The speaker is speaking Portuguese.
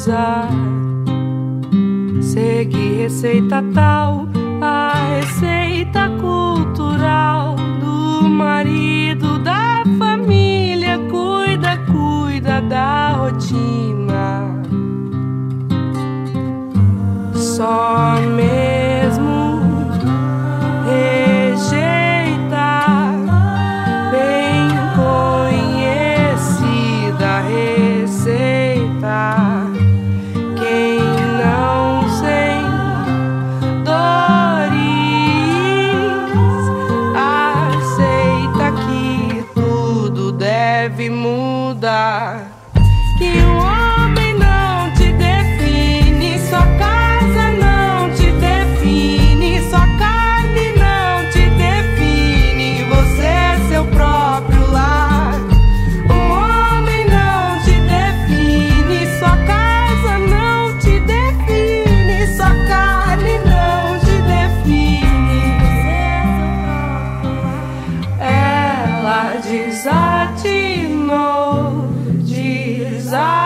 usar. Receita tal, a receita cultural do marido da família. Cuida, cuida da rotina. Somente desatinou, desatinou.